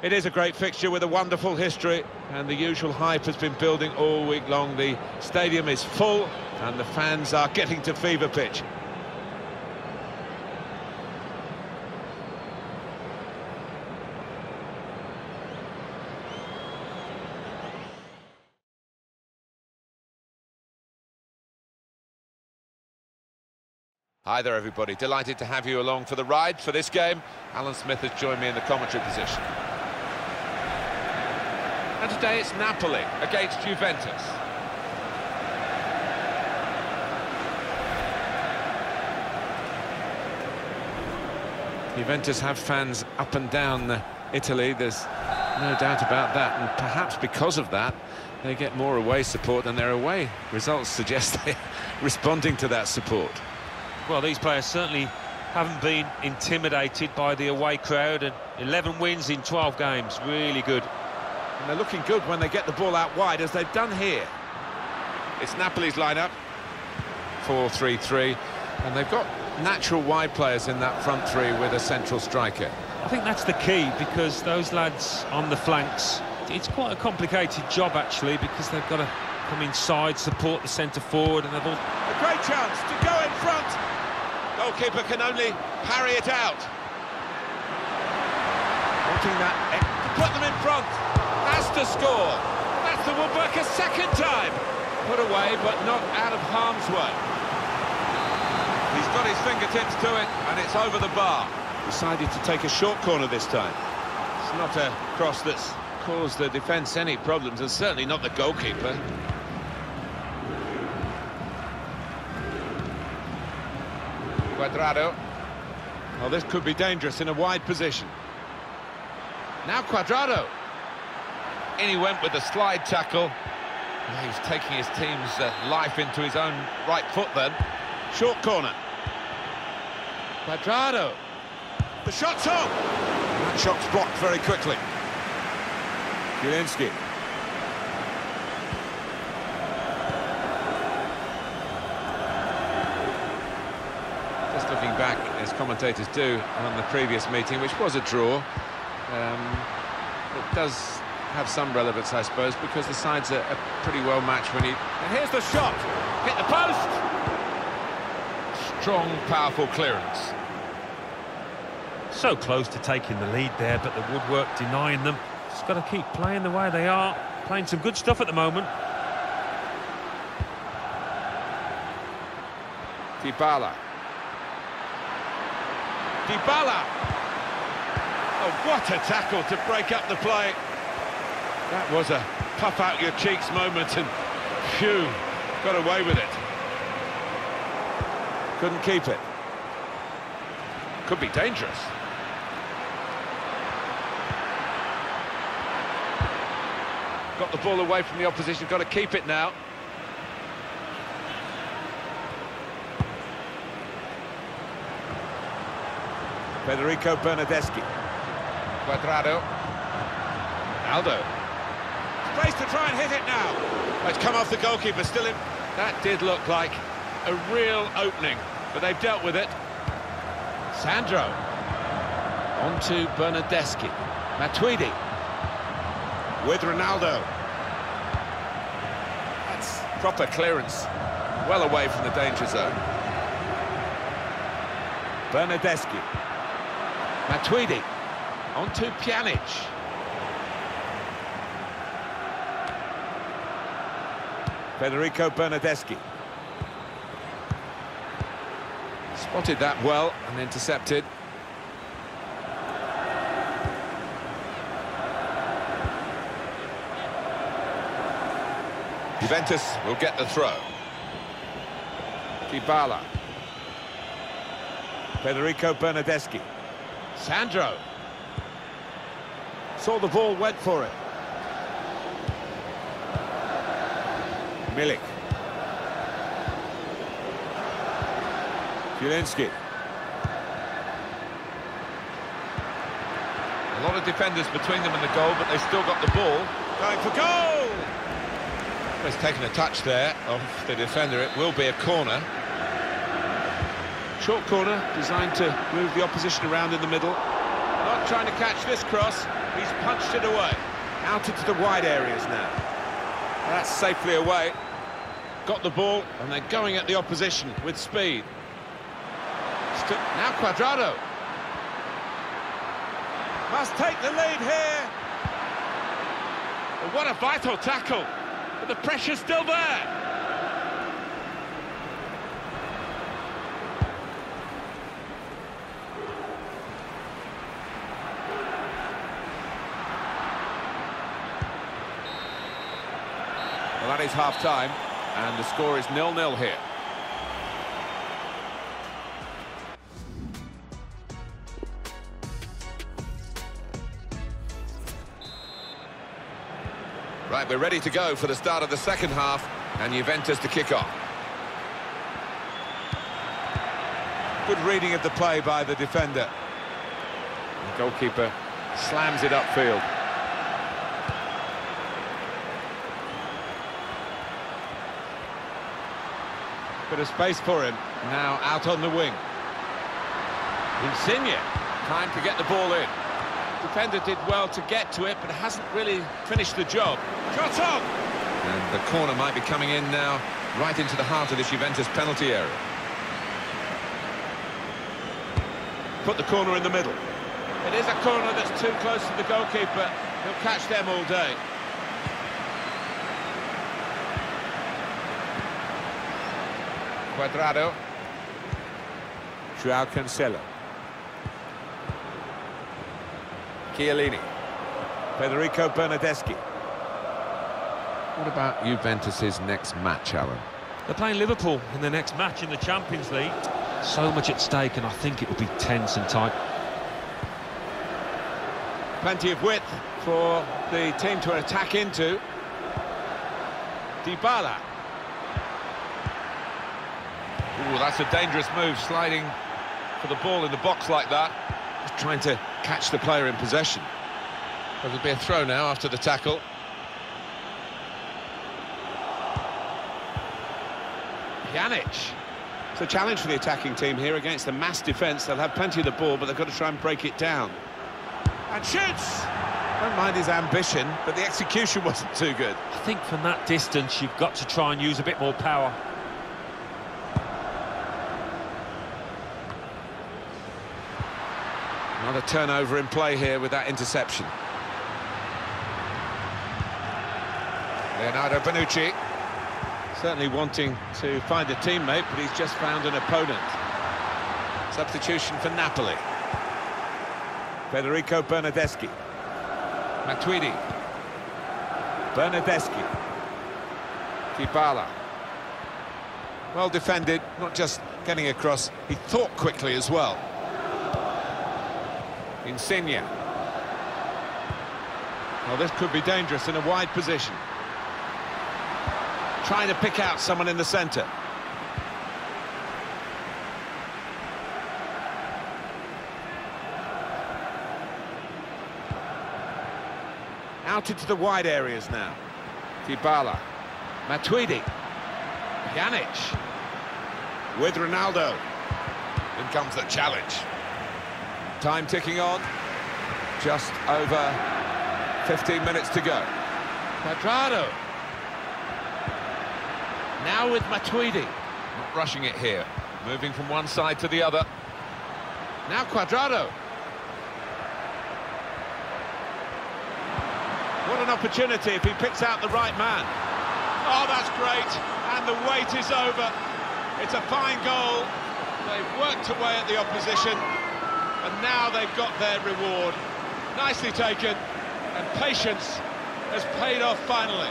It is a great fixture with a wonderful history and the usual hype has been building all week long. The stadium is full and the fans are getting to fever pitch. Hi there, everybody. Delighted to have you along for the ride for this game. Alan Smith has joined me in the commentary position. And today it's Napoli against Juventus. Juventus have fans up and down Italy, there's no doubt about that, and perhaps because of that, they get more away support than their away results suggest they're responding to that support. Well, these players certainly haven't been intimidated by the away crowd and 11 wins in 12 games, really good. And they're looking good when they get the ball out wide, as they've done here. It's Napoli's lineup, 4-3-3, and they've got natural wide players in that front three with a central striker. I think that's the key, because those lads on the flanks, it's quite a complicated job, actually, because they've got to come inside, support the centre forward, and they've all... A great chance to go in front! Goalkeeper can only parry it out. Wanting that eh, put them in front. Has to score. That's the woodworker second time. Put away, but not out of harm's way. He's got his fingertips to it, and it's over the bar. Decided to take a short corner this time. It's not a cross that's caused the defence any problems, and certainly not the goalkeeper. Cuadrado. Well, this could be dangerous in a wide position. Now Cuadrado. In he went with a slide tackle. he's taking his team's uh, life into his own right foot then. Short corner. Cuadrado. The shot's on! that shot's blocked very quickly. Zielinski. Just looking back, as commentators do, on the previous meeting, which was a draw. Um, it does have some relevance, I suppose, because the sides are, are pretty well matched when he... And here's the shot! Hit the post! Strong, powerful clearance. So close to taking the lead there, but the woodwork denying them. Just got to keep playing the way they are. Playing some good stuff at the moment. Dybala. Dybala. Oh, what a tackle to break up the play. That was a puff out your cheeks moment and phew, got away with it. Couldn't keep it. Could be dangerous. Got the ball away from the opposition, got to keep it now. Federico Bernardeschi. Cuadrado. Aldo. Space to try and hit it now. It's come off the goalkeeper, still in. That did look like a real opening, but they've dealt with it. Sandro. On to Bernardeschi. Matuidi. With Ronaldo. That's proper clearance. Well away from the danger zone. Bernardeschi. Matuidi. On to Pjanic. Federico Bernardeschi. Spotted that well and intercepted. Juventus will get the throw. Dybala. Federico Bernardeschi. Sandro. Saw the ball, went for it. Milik. Zielinski. A lot of defenders between them and the goal, but they still got the ball. Going for goal! He's taken a touch there of the defender. It will be a corner. Short corner designed to move the opposition around in the middle. Not trying to catch this cross. He's punched it away. Out into the wide areas now. That's safely away. Got the ball, and they're going at the opposition with speed. Now Cuadrado. Must take the lead here. What a vital tackle. But the pressure's still there. Well, that is half-time, and the score is nil-nil here. Right, we're ready to go for the start of the second half, and Juventus to kick off. Good reading of the play by the defender. The goalkeeper slams it upfield. Bit of space for him. Now out on the wing. Insigne. Time to get the ball in. Defender did well to get to it, but hasn't really finished the job. Shot on! And the corner might be coming in now, right into the heart of this Juventus penalty area. Put the corner in the middle. It is a corner that's too close to the goalkeeper. He'll catch them all day. Cuadrado. Joao Cancelo. Chiellini. Federico Bernardeschi. What about Juventus's next match, Alan? They're playing Liverpool in the next match in the Champions League. So much at stake, and I think it will be tense and tight. Plenty of width for the team to attack into. Dybala. Ooh, that's a dangerous move, sliding for the ball in the box like that. Just trying to catch the player in possession. There'll be a throw now after the tackle. Pjanic. It's a challenge for the attacking team here against the mass defence. They'll have plenty of the ball, but they've got to try and break it down. And shoots! Don't mind his ambition, but the execution wasn't too good. I think from that distance, you've got to try and use a bit more power. Another turnover in play here with that interception. Leonardo Bonucci. Certainly wanting to find a teammate, but he's just found an opponent. Substitution for Napoli. Federico Bernardeschi. Matuidi. Bernardeschi. Dybala. Well defended, not just getting across, he thought quickly as well. Insigne. Well, this could be dangerous in a wide position. Trying to pick out someone in the centre. Out into the wide areas now. Dybala. Matuidi. Pjanic. With Ronaldo. In comes the challenge. Time ticking on. Just over 15 minutes to go. Cuadrado. Now with Matuidi. Not rushing it here. Moving from one side to the other. Now Cuadrado. What an opportunity if he picks out the right man. Oh, that's great. And the wait is over. It's a fine goal. They've worked away at the opposition. And now they've got their reward. Nicely taken. And patience has paid off finally.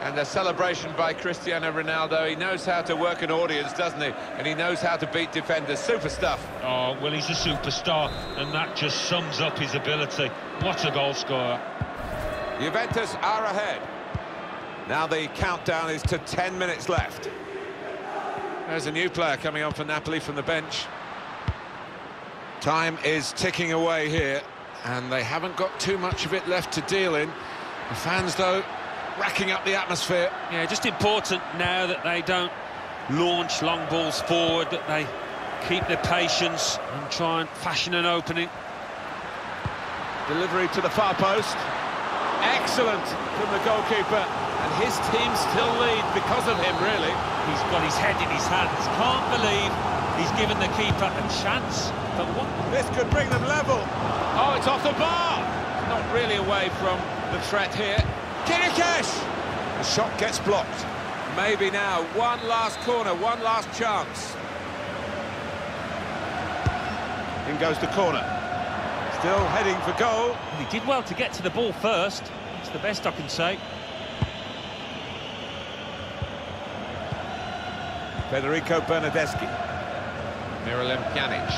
And a celebration by Cristiano Ronaldo. He knows how to work an audience, doesn't he? And he knows how to beat defenders. Super stuff. Oh, well, he's a superstar, and that just sums up his ability. What a goal scorer. Juventus are ahead. Now the countdown is to 10 minutes left. There's a new player coming on for Napoli from the bench. Time is ticking away here, and they haven't got too much of it left to deal in. The fans, though, racking up the atmosphere. Yeah, just important now that they don't launch long balls forward, that they keep their patience and try and fashion an opening. Delivery to the far post. Excellent from the goalkeeper. And his team still lead because of him, really. He's got his head in his hands. Can't believe he's given the keeper a chance. But what? This could bring them level. Oh, it's off the bar. Not really away from the threat here. Chiriches! The shot gets blocked. Maybe now, one last corner, one last chance. In goes the corner. Still heading for goal. He did well to get to the ball first. It's the best I can say. Federico Bernardeschi. Miralem Pjanic.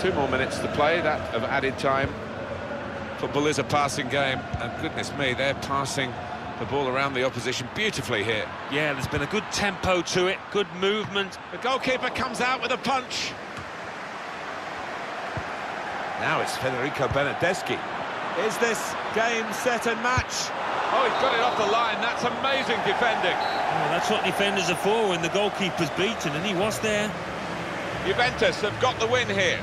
Two more minutes to play, that of added time. Football is a passing game, and goodness me, they're passing the ball around the opposition beautifully here. Yeah, there's been a good tempo to it, good movement. The goalkeeper comes out with a punch. Now it's Federico Bernardeschi. Is this game set and match? Oh, he's got it off the line. That's amazing defending. Oh, that's what defenders are for when the goalkeeper's beaten, and he was there. Juventus have got the win here.